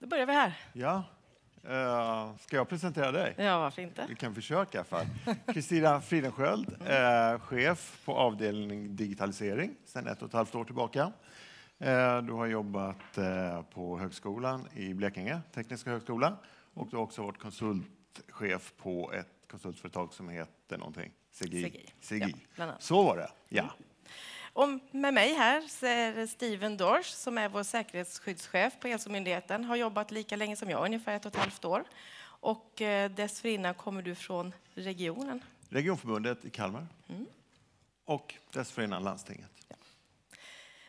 Då börjar vi här. Ja. Uh, ska jag presentera dig? Ja, varför inte? Vi kan försöka i alla fall. Kristina Fridensköld, uh, chef på avdelning digitalisering sedan ett och ett halvt år tillbaka. Uh, du har jobbat på högskolan i Blekinge, Tekniska högskolan, och du har också varit konsultchef på ett konsultföretag som heter någonting. CGI. CGI. Ja, Så var det, ja. Mm. Och med mig här så är Steven Dorsch som är vår säkerhetsskyddschef på Hälsomyndigheten. Har jobbat lika länge som jag, ungefär ett och ett halvt år. Och eh, dessförinnan kommer du från regionen. Regionförbundet i Kalmar. Mm. Och dessförinnan landstinget. Ja.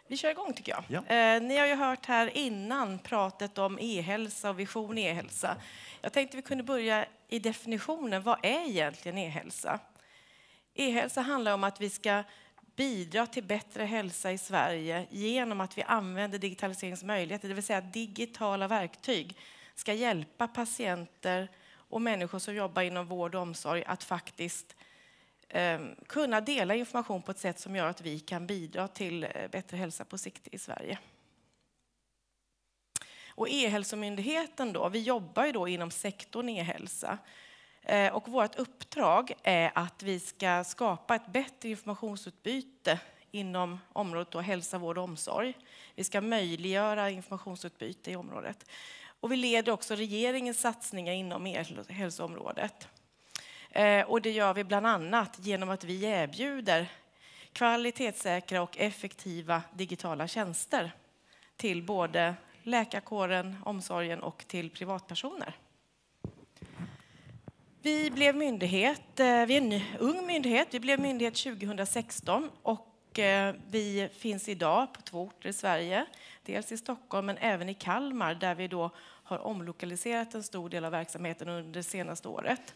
Vi kör igång tycker jag. Ja. Eh, ni har ju hört här innan pratet om e-hälsa och vision e-hälsa. Jag tänkte vi kunde börja i definitionen. Vad är egentligen e-hälsa? E-hälsa handlar om att vi ska bidra till bättre hälsa i Sverige genom att vi använder digitaliseringens möjligheter, det vill säga digitala verktyg ska hjälpa patienter och människor som jobbar inom vård och omsorg att faktiskt eh, kunna dela information på ett sätt som gör att vi kan bidra till eh, bättre hälsa på sikt i Sverige. Och E-hälsomyndigheten då, vi jobbar ju då inom sektorn e-hälsa. Eh, och vårt uppdrag är att vi ska skapa ett bättre informationsutbyte inom området då hälsa, vård och omsorg. Vi ska möjliggöra informationsutbyte i området. Och vi leder också regeringens satsningar inom hälsoområdet. Eh, och det gör vi bland annat genom att vi erbjuder kvalitetssäkra och effektiva digitala tjänster till både läkarkåren, omsorgen och till privatpersoner. Vi blev myndighet, eh, vi är en ung myndighet, vi blev myndighet 2016 och eh, vi finns idag på två orter i Sverige. Dels i Stockholm men även i Kalmar där vi då har omlokaliserat en stor del av verksamheten under det senaste året.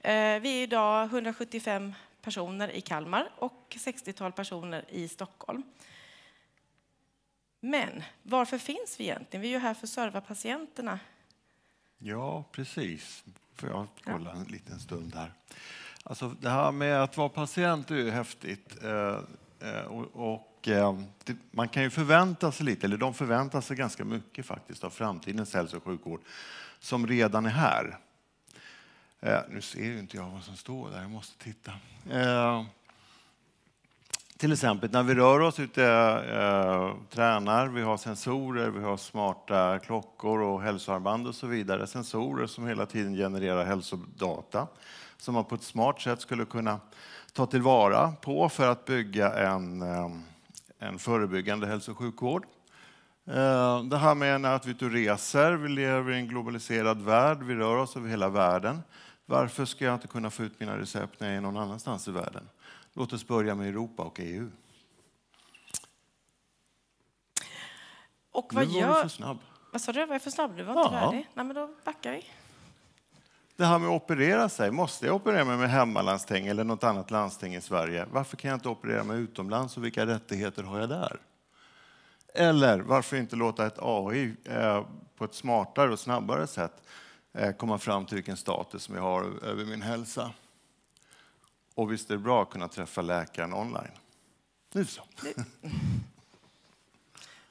Eh, vi är idag 175 personer i Kalmar och 60-tal personer i Stockholm. Men varför finns vi egentligen? Vi är ju här för att serva patienterna. Ja, precis. Får jag kolla en liten stund här? Alltså, det här med att vara patient är ju häftigt. Eh, eh, och, och eh, det, man kan ju förvänta sig lite, eller de förväntar sig ganska mycket faktiskt av framtidens hälso och sjukvård som redan är här. Nu ser ju inte jag vad som står där, jag måste titta. Till exempel när vi rör oss ute, eh, tränar, vi har sensorer, vi har smarta klockor och hälsoarmband och så vidare. Sensorer som hela tiden genererar hälsodata som man på ett smart sätt skulle kunna ta tillvara på för att bygga en, eh, en förebyggande hälso och sjukvård. Eh, det här med att vi är reser, vi lever i en globaliserad värld, vi rör oss över hela världen. Varför ska jag inte kunna få ut mina recept när jag är någon annanstans i världen? Låt oss börja med Europa och EU. Och vad nu var du för snabb. Vad sa du? Var jag för snabb? Du var inte färdig? Nej, men då backar vi. Det här med att operera sig. Måste jag operera mig med hemmalandsting eller något annat landsting i Sverige? Varför kan jag inte operera mig utomlands och vilka rättigheter har jag där? Eller varför inte låta ett AI eh, på ett smartare och snabbare sätt Eh, komma fram till vilken status som jag har över min hälsa? Och visst är det bra att kunna träffa läkaren online? Nu så.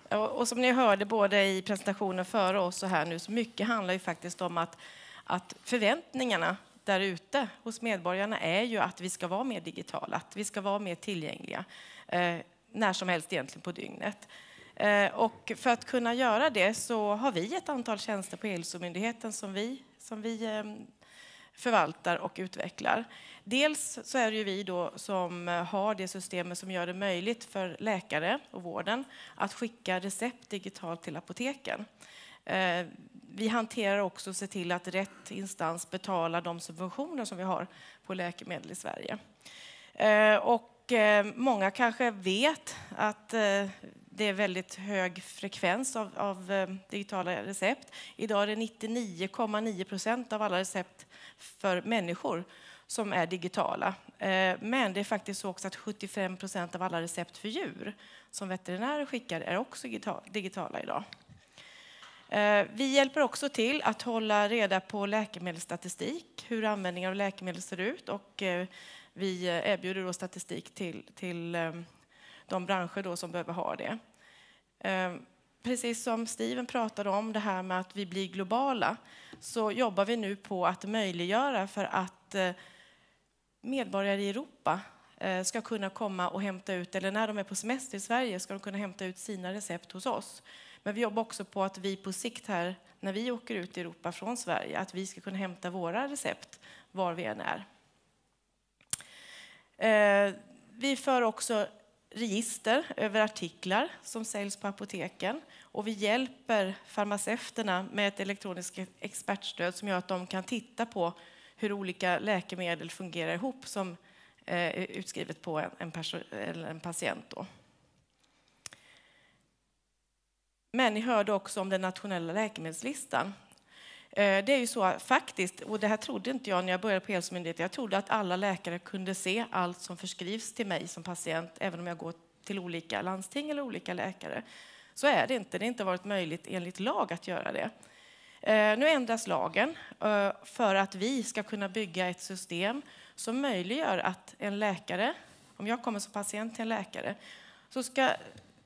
Och som ni hörde både i presentationen före oss och här nu, så mycket handlar ju faktiskt om att, att förväntningarna där ute hos medborgarna är ju att vi ska vara mer digitala, att vi ska vara mer tillgängliga eh, när som helst egentligen på dygnet. Eh, och för att kunna göra det så har vi ett antal tjänster på Hälsomyndigheten som vi, som vi ehm, förvaltar och utvecklar. Dels så är det ju vi då som eh, har det systemet som gör det möjligt för läkare och vården att skicka recept digitalt till apoteken. Eh, vi hanterar också och ser till att rätt instans betalar de subventioner som vi har på läkemedel i Sverige. Och många kanske vet att det är väldigt hög frekvens av, av eh, digitala recept. Idag är det 99,9 procent av alla recept för människor som är digitala. Eh, men det är faktiskt så också att 75 procent av alla recept för djur som veterinärer skickar är också digitala idag. Eh, vi hjälper också till att hålla reda på läkemedelsstatistik, hur användningen av läkemedel ser ut och vi erbjuder då statistik till, till de branscher då som behöver ha det. Ehm, precis som Steven pratade om, det här med att vi blir globala, så jobbar vi nu på att möjliggöra för att eh, medborgare i Europa eh, ska kunna komma och hämta ut, eller när de är på semester i Sverige ska de kunna hämta ut sina recept hos oss. Men vi jobbar också på att vi på sikt här, när vi åker ut i Europa från Sverige, att vi ska kunna hämta våra recept var vi än är. Ehm, vi för också register över artiklar som säljs på apoteken och vi hjälper farmaceuterna med ett elektroniskt expertstöd som gör att de kan titta på hur olika läkemedel fungerar ihop som eh, är utskrivet på en, en, en patient. Då. Men ni hörde också om den nationella läkemedelslistan. Eh, det är ju så faktiskt, och det här trodde inte jag när jag började på Hälsomyndigheten. Jag trodde att alla läkare kunde se allt som förskrivs till mig som patient, även om jag går till olika landsting eller olika läkare. Så är det inte. Det har inte varit möjligt enligt lag att göra det. Eh, nu ändras lagen eh, för att vi ska kunna bygga ett system som möjliggör att en läkare, om jag kommer som patient till en läkare, så ska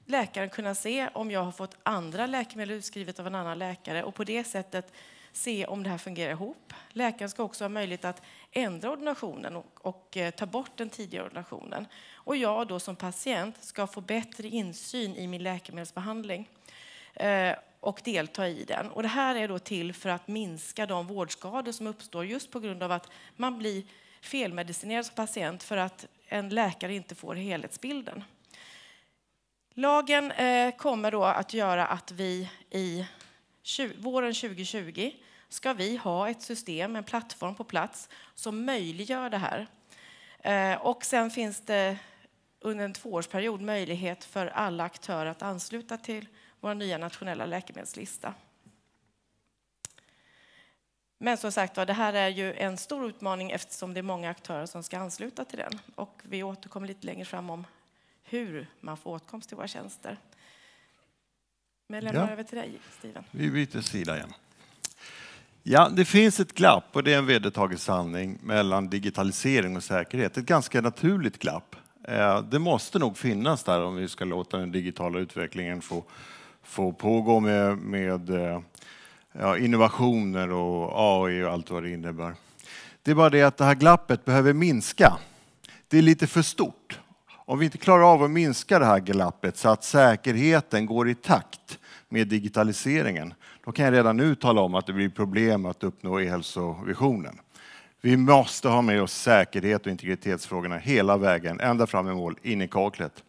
läkaren kunna se om jag har fått andra läkemedel utskrivet av en annan läkare och på det sättet se om det här fungerar ihop. Läkaren ska också ha möjlighet att ändra ordinationen och, och eh, ta bort den tidigare ordinationen. Och jag då som patient ska få bättre insyn i min läkemedelsbehandling eh, och delta i den. Och det här är då till för att minska de vårdskador som uppstår just på grund av att man blir felmedicinerad som patient för att en läkare inte får helhetsbilden. Lagen eh, kommer då att göra att vi i våren 2020 ska vi ha ett system, en plattform på plats som möjliggör det här. Eh, och sen finns det under en tvåårsperiod möjlighet för alla aktörer att ansluta till vår nya nationella läkemedelslista. Men som sagt det här är ju en stor utmaning eftersom det är många aktörer som ska ansluta till den. Och vi återkommer lite längre fram om hur man får åtkomst till våra tjänster. Men jag lämnar ja. över till dig, Steven. Vi byter sida igen. Ja, det finns ett glapp, och det är en vedertagen sanning, mellan digitalisering och säkerhet. Ett ganska naturligt glapp. Eh, det måste nog finnas där om vi ska låta den digitala utvecklingen få, få pågå med, med eh, ja, innovationer och AI och allt vad det innebär. Det är bara det att det här glappet behöver minska. Det är lite för stort. Om vi inte klarar av att minska det här glappet så att säkerheten går i takt med digitaliseringen, då kan jag redan nu tala om att det blir problem att uppnå e-hälsovisionen. Vi måste ha med oss säkerhet och integritetsfrågorna hela vägen, ända fram i mål, in i kaklet.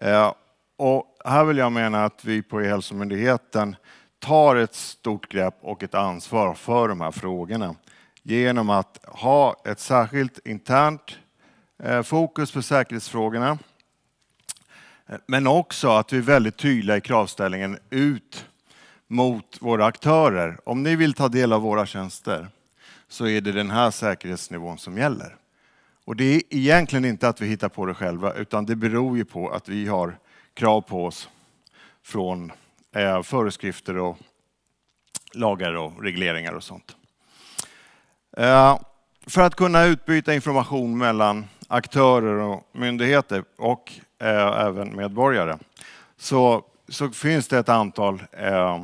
Eh, och här vill jag mena att vi på E-hälsomyndigheten tar ett stort grepp och ett ansvar för de här frågorna genom att ha ett särskilt internt eh, fokus på säkerhetsfrågorna. Men också att vi är väldigt tydliga i kravställningen ut mot våra aktörer. Om ni vill ta del av våra tjänster så är det den här säkerhetsnivån som gäller. Och det är egentligen inte att vi hittar på det själva utan det beror ju på att vi har krav på oss från eh, föreskrifter och lagar och regleringar och sånt. Eh, för att kunna utbyta information mellan aktörer och myndigheter och eh, även medborgare så, så finns det ett antal eh,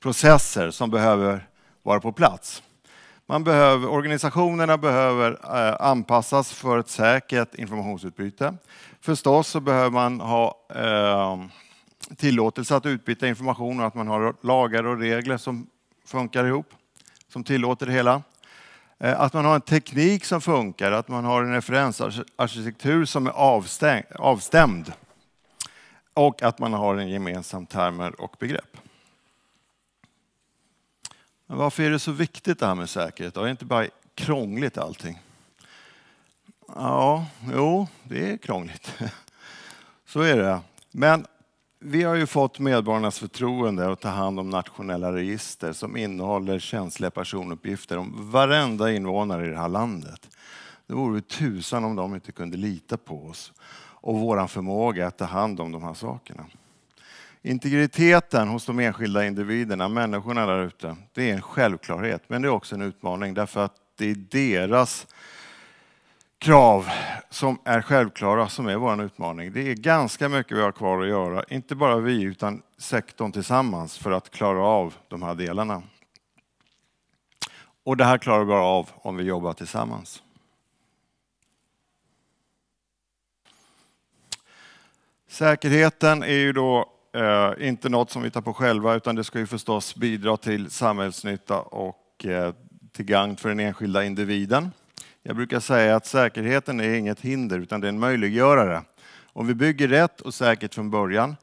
processer som behöver vara på plats. Man behöver, organisationerna behöver eh, anpassas för ett säkert informationsutbyte. Förstås så behöver man ha eh, tillåtelse att utbyta information och att man har lagar och regler som funkar ihop, som tillåter det hela. Eh, att man har en teknik som funkar, att man har en referensarkitektur som är avstämd och att man har en gemensam termer och begrepp. Men varför är det så viktigt det här med säkerhet? Det är inte bara krångligt allting? Ja, jo, det är krångligt. Så är det. Men vi har ju fått medborgarnas förtroende att ta hand om nationella register som innehåller känsliga personuppgifter om varenda invånare i det här landet. Det vore tusan om de inte kunde lita på oss och vår förmåga att ta hand om de här sakerna. Integriteten hos de enskilda individerna, människorna där ute, det är en självklarhet. Men det är också en utmaning därför att det är deras krav som är självklara som är vår utmaning. Det är ganska mycket vi har kvar att göra, inte bara vi utan sektorn tillsammans för att klara av de här delarna. Och det här klarar vi bara av om vi jobbar tillsammans. Säkerheten är ju då eh, inte något som vi tar på själva utan det ska ju förstås bidra till samhällsnytta och eh, till gagn för den enskilda individen. Jag brukar säga att säkerheten är inget hinder utan det är en möjliggörare. Om vi bygger rätt och säkert från början,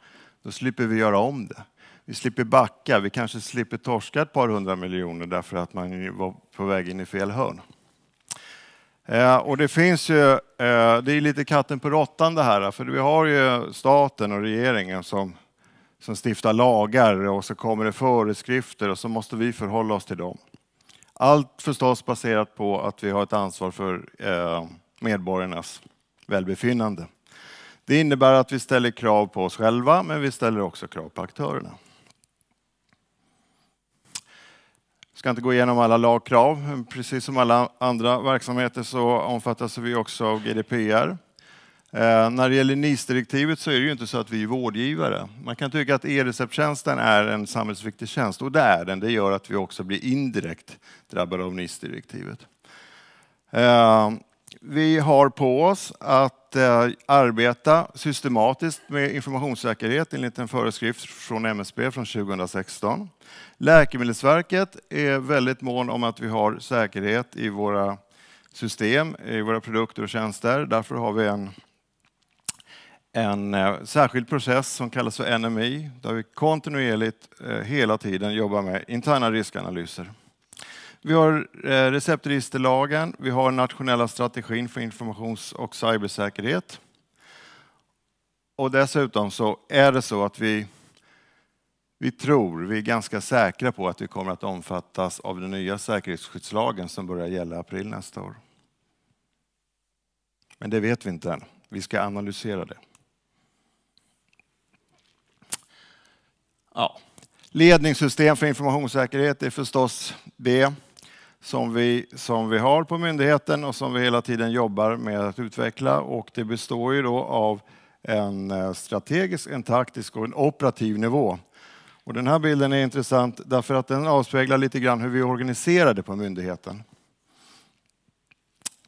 då slipper vi göra om det. Vi slipper backa, vi kanske slipper torska ett par hundra miljoner därför att man var på väg in i fel hörn. Eh, och det finns ju, eh, det är lite katten på råttan det här, för vi har ju staten och regeringen som, som stiftar lagar och så kommer det föreskrifter och så måste vi förhålla oss till dem. Allt förstås baserat på att vi har ett ansvar för eh, medborgarnas välbefinnande. Det innebär att vi ställer krav på oss själva, men vi ställer också krav på aktörerna. Jag ska inte gå igenom alla lagkrav. Precis som alla andra verksamheter så omfattas vi också av GDPR. Eh, när det gäller NIS-direktivet så är det ju inte så att vi är vårdgivare. Man kan tycka att e-recepttjänsten är en samhällsviktig tjänst och det är den. Det gör att vi också blir indirekt drabbade av NIS-direktivet. Eh, vi har på oss att eh, arbeta systematiskt med informationssäkerhet enligt en föreskrift från MSB från 2016. Läkemedelsverket är väldigt mån om att vi har säkerhet i våra system, i våra produkter och tjänster. Därför har vi en en eh, särskild process som kallas för NMI, där vi kontinuerligt eh, hela tiden jobbar med interna riskanalyser. Vi har eh, receptregisterlagen, vi har nationella strategin för informations och cybersäkerhet. Och dessutom så är det så att vi, vi tror, vi är ganska säkra på att vi kommer att omfattas av den nya säkerhetsskyddslagen som börjar gälla i april nästa år. Men det vet vi inte än. Vi ska analysera det. Ja. Ledningssystem för informationssäkerhet är förstås det som vi, som vi har på myndigheten och som vi hela tiden jobbar med att utveckla. Och det består ju då av en eh, strategisk, en taktisk och en operativ nivå. Och den här bilden är intressant därför att den avspeglar lite grann hur vi är organiserade på myndigheten.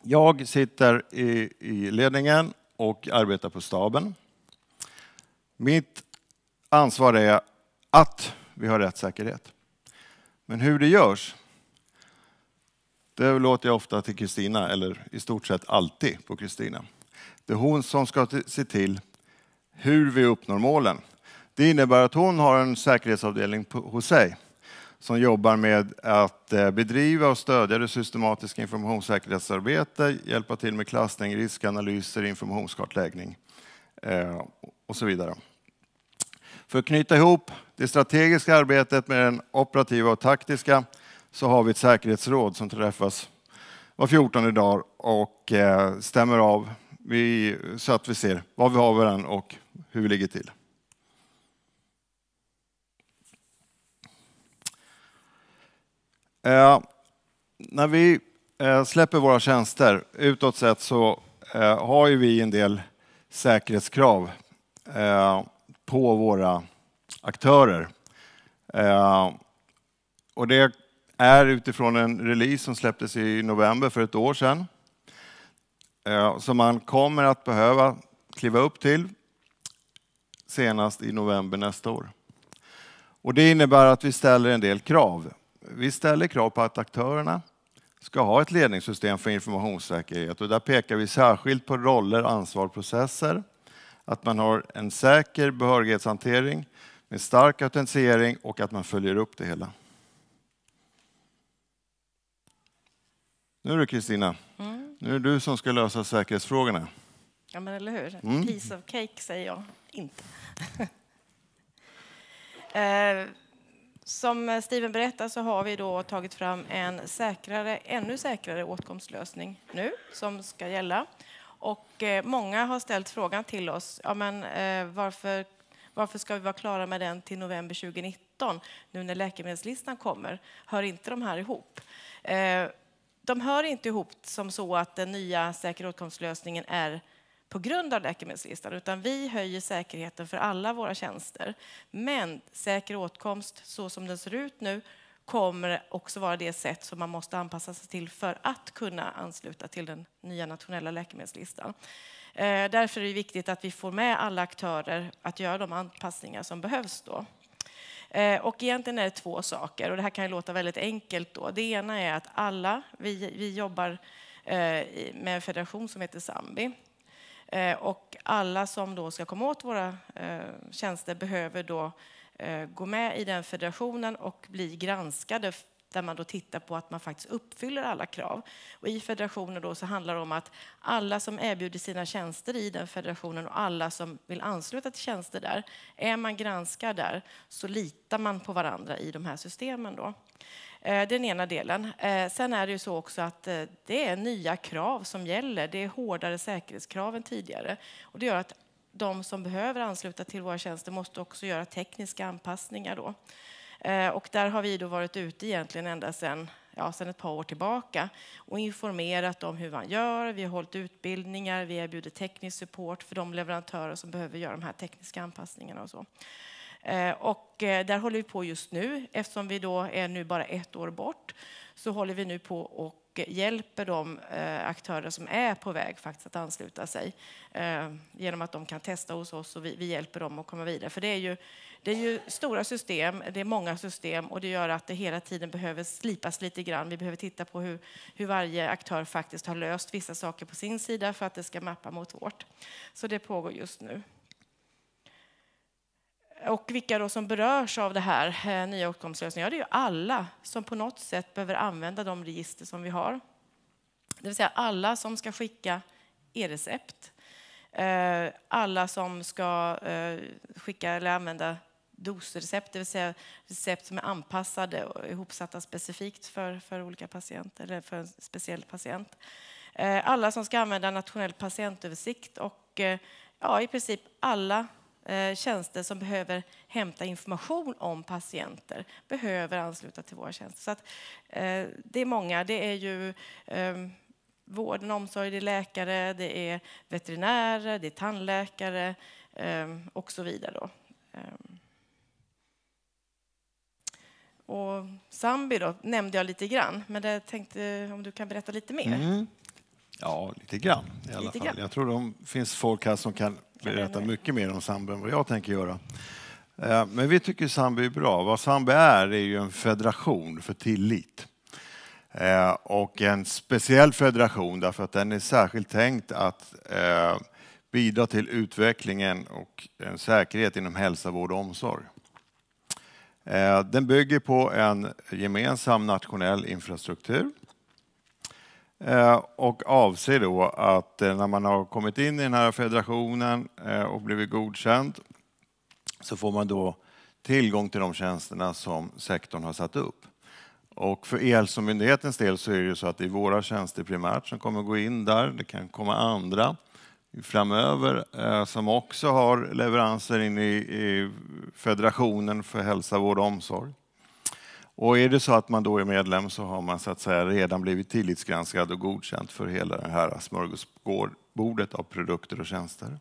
Jag sitter i, i ledningen och arbetar på staben. Mitt ansvar är att vi har rättssäkerhet. Men hur det görs, det låter jag ofta till Kristina, eller i stort sett alltid på Kristina. Det är hon som ska se till hur vi uppnår målen. Det innebär att hon har en säkerhetsavdelning hos sig som jobbar med att eh, bedriva och stödja det systematiska informationssäkerhetsarbete, hjälpa till med klassning, riskanalyser, informationskartläggning eh, och så vidare. För att knyta ihop det strategiska arbetet med den operativa och taktiska så har vi ett säkerhetsråd som träffas var 14 dag och eh, stämmer av så att vi ser var vi har varandra och hur vi ligger till. Eh, när vi eh, släpper våra tjänster utåt sett så eh, har ju vi en del säkerhetskrav eh, på våra aktörer. Eh, och det är utifrån en release som släpptes i november för ett år sedan. Eh, som man kommer att behöva kliva upp till senast i november nästa år. Och det innebär att vi ställer en del krav. Vi ställer krav på att aktörerna ska ha ett ledningssystem för informationssäkerhet och där pekar vi särskilt på roller, ansvar, processer att man har en säker behörighetshantering med stark autentisering och att man följer upp det hela. Nu det Kristina. Mm. Nu är det du som ska lösa säkerhetsfrågorna. Ja, men eller hur? Mm. Piece of cake säger jag inte. eh, som Steven berättade så har vi då tagit fram en säkrare, ännu säkrare åtkomstlösning nu som ska gälla. Och eh, många har ställt frågan till oss, ja, men, eh, varför, varför ska vi vara klara med den till november 2019 nu när läkemedelslistan kommer? Hör inte de här ihop? Eh, de hör inte ihop som så att den nya säker åtkomstlösningen är på grund av läkemedelslistan, utan vi höjer säkerheten för alla våra tjänster. Men säker åtkomst, så som den ser ut nu, kommer också vara det sätt som man måste anpassa sig till för att kunna ansluta till den nya nationella läkemedelslistan. Eh, därför är det viktigt att vi får med alla aktörer att göra de anpassningar som behövs. Då. Eh, och egentligen är det två saker och det här kan ju låta väldigt enkelt. Då. Det ena är att alla, vi, vi jobbar eh, med en federation som heter Sambi och alla som då ska komma åt våra tjänster behöver då gå med i den federationen och bli granskade där man då tittar på att man faktiskt uppfyller alla krav. Och I federationen då så handlar det om att alla som erbjuder sina tjänster i den federationen och alla som vill ansluta till tjänster där, är man granskad där så litar man på varandra i de här systemen. Då. är den ena delen. Eh, sen är det ju så också att eh, det är nya krav som gäller. Det är hårdare säkerhetskrav än tidigare. Och det gör att de som behöver ansluta till våra tjänster måste också göra tekniska anpassningar. Då. Eh, och där har vi då varit ute egentligen ända sedan ja, sedan ett par år tillbaka och informerat om hur man gör. Vi har hållit utbildningar, vi erbjuder teknisk support för de leverantörer som behöver göra de här tekniska anpassningarna och så. Eh, och eh, där håller vi på just nu, eftersom vi då är nu bara ett år bort, så håller vi nu på och hjälper de aktörer som är på väg faktiskt att ansluta sig genom att de kan testa hos oss och vi hjälper dem att komma vidare. För det är ju det är ju stora system, det är många system och det gör att det hela tiden behöver slipas lite grann. Vi behöver titta på hur, hur varje aktör faktiskt har löst vissa saker på sin sida för att det ska mappa mot vårt. Så det pågår just nu. Och vilka då som berörs av det här eh, nya åtkomstlösningen? Ja, det är ju alla som på något sätt behöver använda de register som vi har. Det vill säga alla som ska skicka e-recept, eh, alla som ska eh, skicka eller använda dosrecept, det vill säga recept som är anpassade och ihopsatta specifikt för, för olika patienter eller för en speciell patient. Eh, alla som ska använda nationell patientöversikt och eh, ja, i princip alla eh, tjänster som behöver hämta information om patienter behöver ansluta till våra tjänster. Så att, det är många. Det är ju vården, omsorg, det är läkare, det är veterinärer, det är tandläkare och så vidare. Då. Och Zambi då, nämnde jag lite grann, men jag tänkte om du kan berätta lite mer? Mm. Ja, lite grann i alla lite fall. Grann. Jag tror det finns folk här som kan berätta mycket mer om Zambi än vad jag tänker göra. Eh, men vi tycker Zambi är bra. Vad Zambi är, är ju en federation för tillit. Eh, och en speciell federation därför att den är särskilt tänkt att eh, bidra till utvecklingen och en säkerhet inom hälsa, vård och omsorg. Eh, den bygger på en gemensam nationell infrastruktur eh, och avser då att eh, när man har kommit in i den här federationen och blivit godkänd så får man då tillgång till de tjänsterna som sektorn har satt upp. Och för E-hälsomyndighetens del så är det så att det är våra tjänster primärt som kommer gå in där. Det kan komma andra framöver eh, som också har leveranser in i, i Federationen för hälsa, vård och omsorg. Och är det så att man då är medlem så har man så att säga redan blivit tillitsgranskad och godkänt för hela det här smörgåsbordet av produkter och tjänster.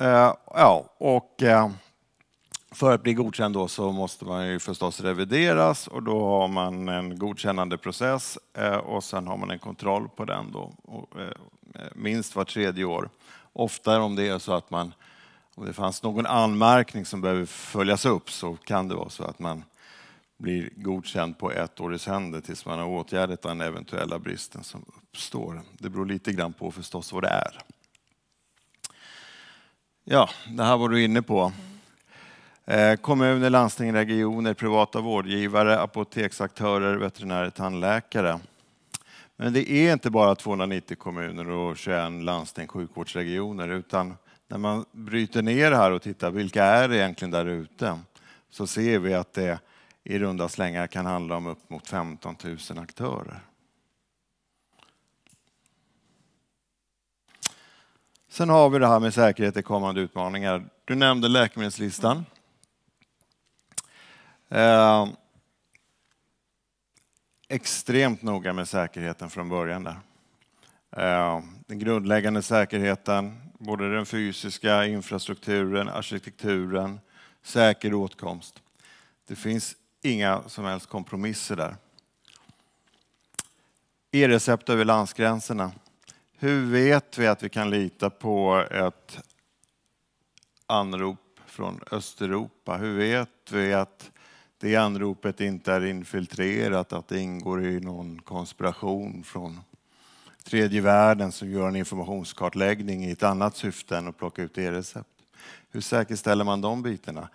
Eh, ja, och eh, för att bli godkänd då så måste man ju förstås revideras och då har man en godkännande process eh, och sen har man en kontroll på den då, eh, minst var tredje år. Ofta om det är så att man, om det fanns någon anmärkning som behöver följas upp så kan det vara så att man blir godkänd på ett år i sänder tills man har åtgärdat den eventuella bristen som uppstår. Det beror lite grann på förstås vad det är. Ja, det här var du inne på. Eh, kommuner, landsting, regioner, privata vårdgivare, apoteksaktörer, veterinärer, tandläkare. Men det är inte bara 290 kommuner och 21 landsting, sjukvårdsregioner, utan när man bryter ner det här och tittar vilka är det egentligen där ute så ser vi att det i runda slängar kan handla om upp mot 15 000 aktörer. Sen har vi det här med säkerhet i kommande utmaningar. Du nämnde läkemedelslistan. Eh, extremt noga med säkerheten från början. Där. Eh, den grundläggande säkerheten, både den fysiska infrastrukturen, arkitekturen, säker åtkomst. Det finns inga som helst kompromisser där. E-recept över landsgränserna. Hur vet vi att vi kan lita på ett anrop från Östeuropa? Hur vet vi att det anropet inte är infiltrerat, att det ingår i någon konspiration från tredje världen som gör en informationskartläggning i ett annat syfte än att plocka ut e-recept? Hur säkerställer man de bitarna?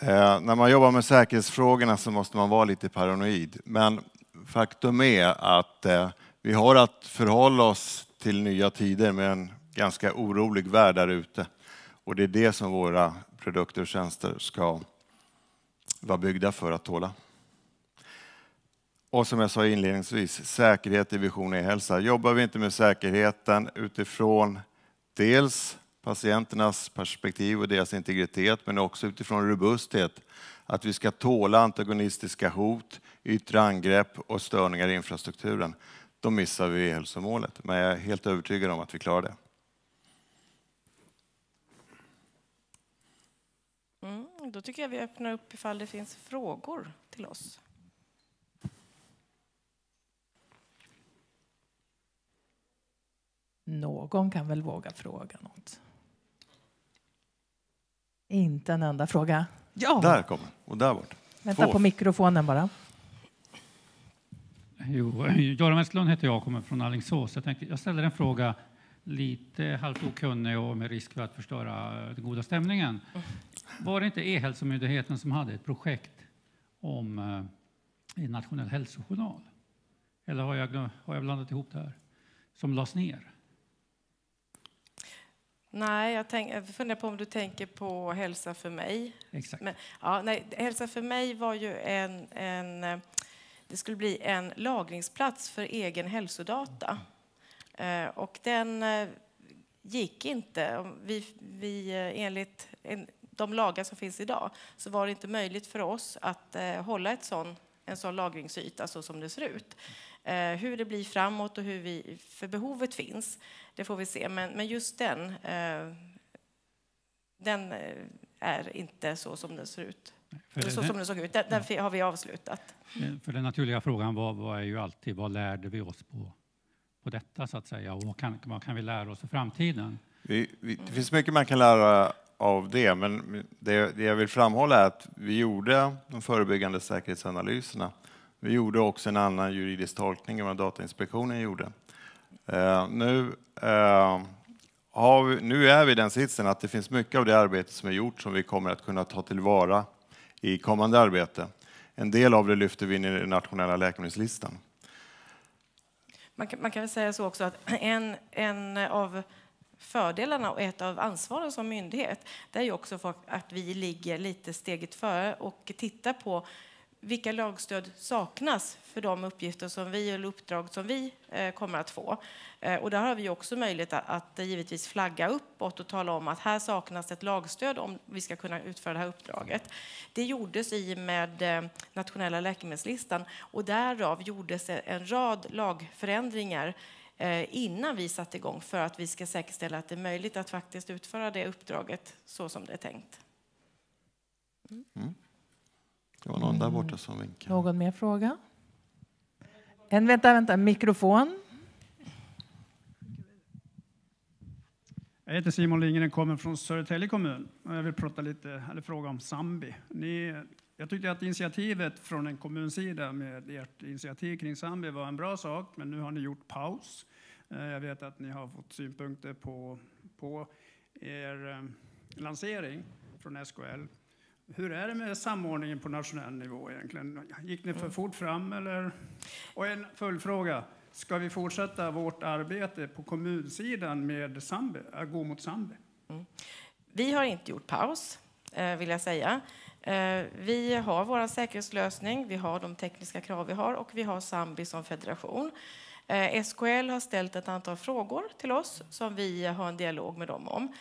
Eh, när man jobbar med säkerhetsfrågorna så måste man vara lite paranoid. Men faktum är att eh, vi har att förhålla oss till nya tider med en ganska orolig värld där ute. Och det är det som våra produkter och tjänster ska var byggda för att tåla. Och som jag sa inledningsvis, säkerhet i vision e-hälsa. Jobbar vi inte med säkerheten utifrån dels patienternas perspektiv och deras integritet, men också utifrån robusthet, att vi ska tåla antagonistiska hot, yttre angrepp och störningar i infrastrukturen, då missar vi e-hälsomålet. Men jag är helt övertygad om att vi klarar det. Mm, då tycker jag vi öppnar upp ifall det finns frågor till oss. Någon kan väl våga fråga något? Inte en enda fråga. Ja. Där kommer Och där bort. Vänta Två. på mikrofonen bara. Jo, Göran Westlund heter jag och kommer från Alingsås. Jag, tänkte, jag ställer en fråga lite halvt okunnig och med risk för att förstöra den goda stämningen. Var det inte E-hälsomyndigheten som hade ett projekt om eh, en nationell hälsojournal? Eller har jag, har jag blandat ihop det här? Som lades ner? Nej, jag, tänk, jag funderar på om du tänker på Hälsa för mig. Exakt. Men, ja, nej, Hälsa för mig var ju en, en... Det skulle bli en lagringsplats för egen hälsodata. Eh, och den eh, gick inte. Vi, vi, eh, enligt de lagar som finns idag så var det inte möjligt för oss att hålla ett sån, en sån lagringsyta så som det ser ut. Hur det blir framåt och hur vi, för behovet finns, det får vi se. Men, men just den, den är inte så som den ser ut. För så den, som den såg ut. Den, den har vi avslutat. För den naturliga frågan var, var ju alltid vad lärde vi oss på på detta så att säga och vad kan, vad kan vi lära oss för framtiden? Vi, vi, det finns mycket man kan lära av det, men det, det jag vill framhålla är att vi gjorde de förebyggande säkerhetsanalyserna. Vi gjorde också en annan juridisk tolkning än vad Datainspektionen gjorde. Uh, nu, uh, vi, nu är vi i den sitsen att det finns mycket av det arbete som är gjort som vi kommer att kunna ta tillvara i kommande arbete. En del av det lyfter vi in i den nationella läkemedelslistan. Man kan, man kan väl säga så också att en, en av fördelarna och ett av ansvaren som myndighet det är ju också att vi ligger lite steget före och tittar på vilka lagstöd saknas för de uppgifter som vi eller uppdrag som vi eh, kommer att få. Eh, och där har vi också möjlighet att, givetvis flagga uppåt och tala om att här saknas ett lagstöd om vi ska kunna utföra det här uppdraget. Det gjordes i med eh, nationella läkemedelslistan och därav gjordes e-, en rad lagförändringar innan vi satte igång för att vi ska säkerställa att det är möjligt att faktiskt utföra det uppdraget så som det är tänkt. Mm. Mm. Det var någon där borta som vinkade. Någon mer fråga? En, vänta, vänta, mikrofon. Jag heter Simon Lindgren och kommer från Södertälje kommun. Jag vill prata lite, eller fråga om Sambi. Ni, jag tyckte att initiativet från en kommunsida med ert initiativ kring Sambi var en bra sak, men nu har ni gjort paus. Eh, jag vet att ni har fått synpunkter på, på er eh, lansering från SKL. Hur är det med samordningen på nationell nivå egentligen? Gick ni för mm. fort fram eller? Och en följdfråga. Ska vi fortsätta vårt arbete på kommunsidan med Sambe, att gå mot Sambe? Mm. Vi har inte gjort paus, eh, vill jag säga. Eh, vi har vår säkerhetslösning, vi har de tekniska krav vi har och vi har Sambi som federation. Eh, SKL har ställt ett antal frågor till oss som vi har en dialog med dem om.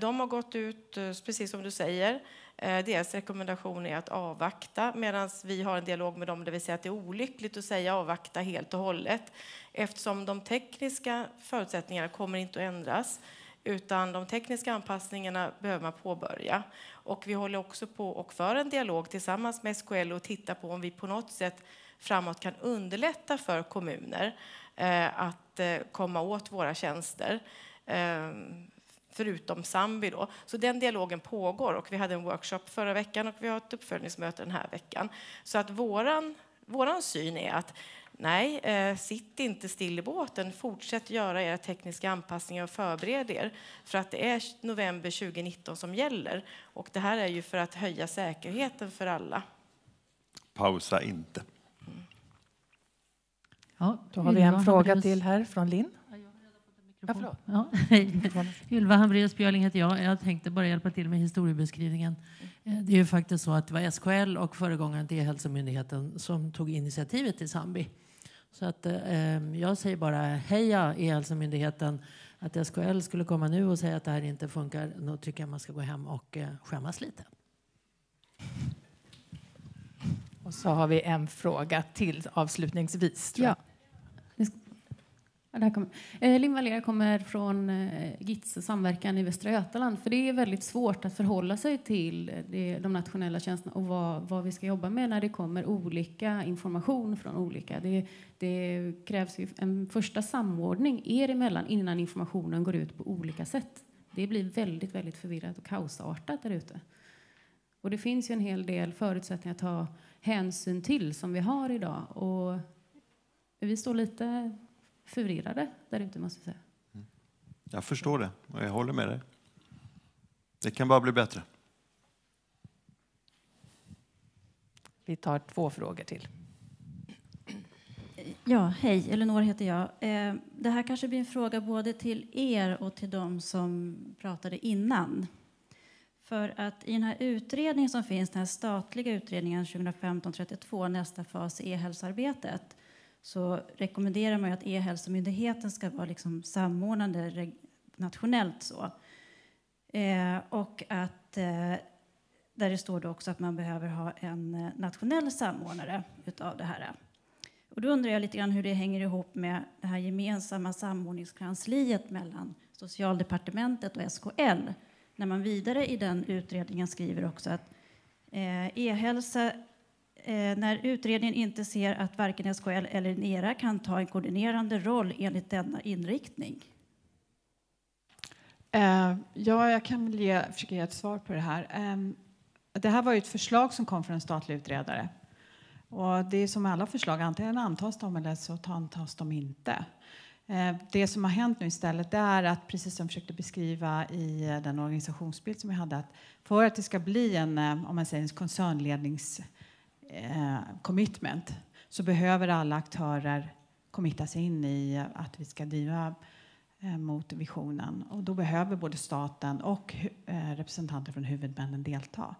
De har gått ut, precis som du säger, Eh, deras rekommendation är att avvakta medan vi har en dialog med dem där vi säger att det är olyckligt att säga avvakta helt och hållet eftersom de tekniska förutsättningarna kommer inte att ändras utan de tekniska anpassningarna behöver man påbörja. Och vi håller också på och för en dialog tillsammans med SKL och tittar på om vi på något sätt framåt kan underlätta för kommuner eh, att eh, komma åt våra tjänster. Ehm, Förutom Sambi. Då. Så den dialogen pågår och vi hade en workshop förra veckan och vi har ett uppföljningsmöte den här veckan. Så att våran, våran syn är att nej, eh, sitt inte still i båten. Fortsätt göra era tekniska anpassningar och förbered er. För att det är november 2019 som gäller. Och det här är ju för att höja säkerheten för alla. Pausa inte. Ja, då har vi en fråga till här från Linn. Ja, ja, Ylva Hambraeus Björling heter jag. Jag tänkte bara hjälpa till med historiebeskrivningen. Eh, det är ju faktiskt så att det var SKL och föregångaren till E-hälsomyndigheten som tog initiativet till Sambi. Så att, eh, jag säger bara heja E-hälsomyndigheten. Att SKL skulle komma nu och säga att det här inte funkar, då tycker jag man ska gå hem och eh, skämmas lite. Och så har vi en fråga till avslutningsvis. Tror jag. Ja, kommer. Eh, Linn Valera kommer från eh, GITS samverkan i Västra Götaland. För det är väldigt svårt att förhålla sig till eh, det, de nationella tjänsterna och vad, vad, vi ska jobba med när det kommer olika information från olika. Det, det krävs en första samordning er emellan innan informationen går ut på olika sätt. Det blir väldigt, väldigt förvirrat och kaosartat där ute. Och det finns ju en hel del förutsättningar att ta hänsyn till som vi har idag. Och vi står lite förvirrade där ute, måste jag säga. Mm. Jag förstår det och jag håller med dig. Det kan bara bli bättre. Vi tar två frågor till. Ja, hej. Elinor heter jag. Eh, det här kanske blir en fråga både till er och till dem som pratade innan. För att i den här utredningen som finns, den här statliga utredningen 2015-32, nästa fas i e-hälsoarbetet, så rekommenderar man ju att E-hälsomyndigheten ska vara liksom samordnande nationellt. Så. Eh, och att, eh, där det står då också att man behöver ha en eh, nationell samordnare utav det här. Och då undrar jag lite grann hur det hänger ihop med det här gemensamma samordningskansliet mellan Socialdepartementet och SKL. När man vidare i den utredningen skriver också att eh, e-hälsa Eh, Eh, när utredningen inte ser att varken SKL eller NERA kan ta en koordinerande roll enligt denna inriktning? Eh, ja, jag kan väl ge, försöka ge ett svar på det här. Ehm, det här var ett förslag som kom från en statlig utredare. Och det är som alla förslag, antingen antas de eller så antas de inte. Eh, det som har hänt nu istället är att, precis som jag försökte beskriva i den organisationsbild som jag hade, att för att det ska bli en, om man säger, en koncernlednings eh, commitment så behöver alla aktörer committa sig in i att vi ska driva eh, mot visionen. Och då behöver både staten och eh, representanter från huvudmännen delta.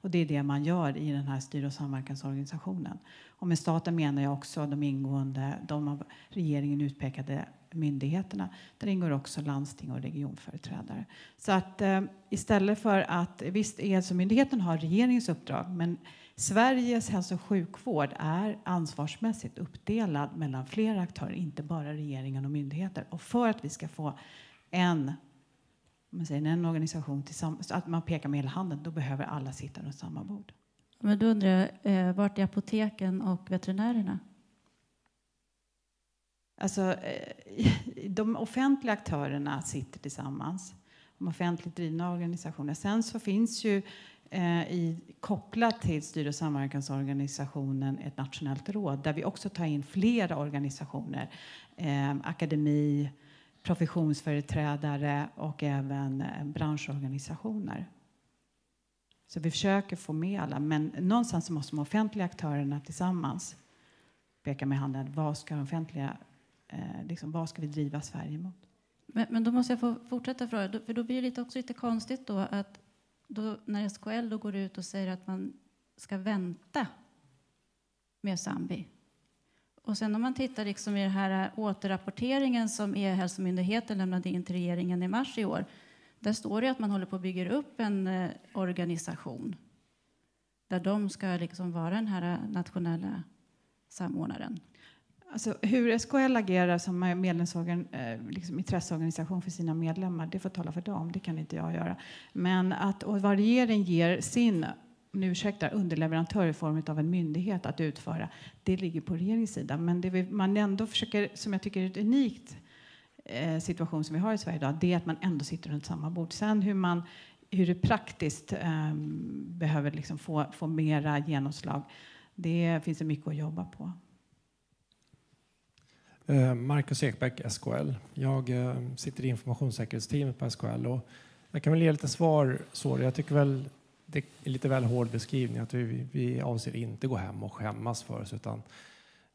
Och det är det man gör i den här styr och samverkansorganisationen. Och med staten menar jag också de ingående, de av regeringen utpekade myndigheterna. Där ingår också landsting och regionföreträdare. Så att eh, istället för att, visst, E-hälsomyndigheten har regeringens uppdrag, men Sveriges hälso och sjukvård är ansvarsmässigt uppdelad mellan flera aktörer, inte bara regeringen och myndigheter. Och för att vi ska få en, man säger, en organisation tillsammans, att man pekar med hela handen, då behöver alla sitta runt samma bord. Men då undrar jag, eh, vart är apoteken och veterinärerna? Alltså, eh, de offentliga aktörerna sitter tillsammans, de offentligt drivna organisationerna. Sen så finns ju Eh, i, kopplat till styr och samverkansorganisationen ett nationellt råd där vi också tar in flera organisationer, eh, akademi, professionsföreträdare och även eh, branschorganisationer. Så vi försöker få med alla, men någonstans måste de offentliga aktörerna tillsammans peka med handen. Vad ska, offentliga, eh, liksom, vad ska vi driva Sverige mot? Men, men då måste jag få fortsätta fråga, för då blir det också lite konstigt då att då, när SKL då går ut och säger att man ska vänta med Zambi, Och sen om man tittar liksom i den här återrapporteringen som E-hälsomyndigheten lämnade in till regeringen i mars i år. Där står det att man håller på att bygga upp en eh, organisation där de ska liksom vara den här nationella samordnaren. Alltså, hur SKL agerar som medlemsorgan, eh, liksom intresseorganisation för sina medlemmar, det får tala för dem. Det kan inte jag göra. Men att och vad regeringen ger sin nu ursäktar, underleverantör i form av en myndighet att utföra, det ligger på regeringens sida. Men det vi, man ändå försöker, som jag tycker är ett unikt eh, situation som vi har i Sverige idag, det är att man ändå sitter runt samma bord. Sen hur man hur det praktiskt eh, behöver liksom få, få mera genomslag, det finns det mycket att jobba på. Eh, Marcus Ekbäck, SKL. Jag eh, sitter i informationssäkerhetsteamet på SKL och jag kan väl ge lite svar. Så jag tycker väl det är lite väl hård beskrivning att vi, vi avser inte gå hem och skämmas för oss utan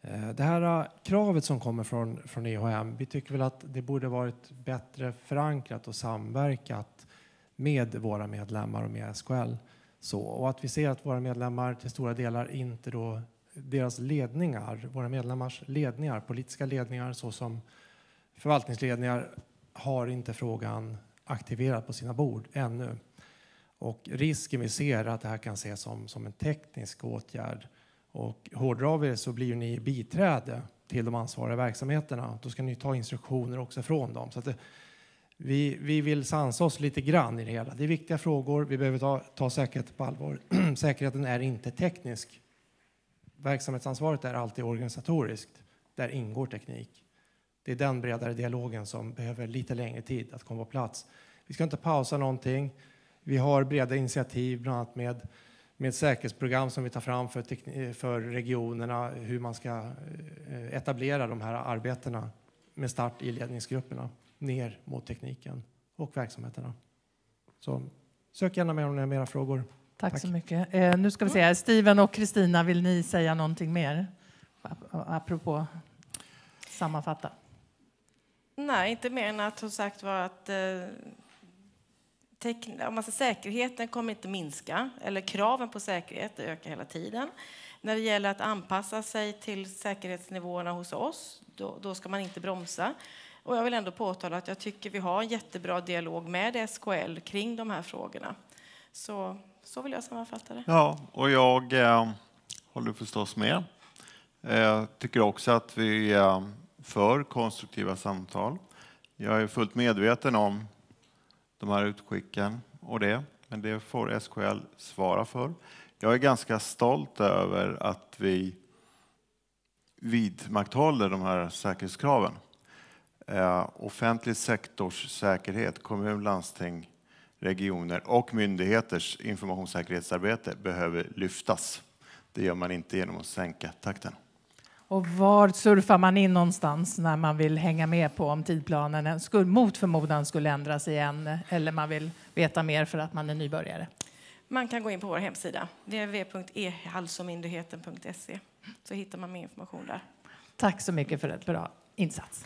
eh, det här kravet som kommer från, från EHM, vi tycker väl att det borde varit bättre förankrat och samverkat med våra medlemmar och med SKL. Så, och att vi ser att våra medlemmar till stora delar inte då deras ledningar, våra medlemmars ledningar, politiska ledningar såsom förvaltningsledningar har inte frågan aktiverad på sina bord ännu. Och risken vi ser är att det här kan ses som, som en teknisk åtgärd. Och hårdrar vi det så blir ni biträde till de ansvariga verksamheterna. Då ska ni ta instruktioner också från dem. Så det, vi, vi vill sansa oss lite grann i det hela. Det är viktiga frågor. Vi behöver ta, ta säkerheten på allvar. Säkerheten är inte teknisk. Verksamhetsansvaret är alltid organisatoriskt. Där ingår teknik. Det är den bredare dialogen som behöver lite längre tid att komma på plats. Vi ska inte pausa någonting. Vi har breda initiativ, bland annat med, med säkerhetsprogram som vi tar fram för, för regionerna, hur man ska eh, etablera de här arbetena med start i ledningsgrupperna ner mot tekniken och verksamheterna. Så sök gärna med om ni har mera frågor. Tack, Tack. så mycket. Eh, nu ska vi se, Steven och Kristina, vill ni säga någonting mer? Apropå sammanfatta. Nej, inte mer än att som sagt var att eh, om man säkerheten kommer inte minska, eller kraven på säkerhet ökar hela tiden. När det gäller att anpassa sig till säkerhetsnivåerna hos oss, då, då ska man inte bromsa. Och jag vill ändå påtala att jag tycker vi har en jättebra dialog med SKL kring de här frågorna. Så, så vill jag sammanfatta det. Ja, och jag eh, håller förstås med. Jag eh, tycker också att vi eh, för konstruktiva samtal. Jag är fullt medveten om de här utskicken och det, men det får SKL svara för. Jag är ganska stolt över att vi vidmakthåller de här säkerhetskraven. Eh, offentlig sektors säkerhet, kommun, landsting, regioner och myndigheters informationssäkerhetsarbete behöver lyftas. Det gör man inte genom att sänka takten. Och var surfar man in någonstans när man vill hänga med på om tidplanen skulle, mot förmodan skulle ändras igen eller man vill veta mer för att man är nybörjare? Man kan gå in på vår hemsida, www.ehalsomyndigheten.se, så hittar man mer information där. Tack så mycket för en bra insats.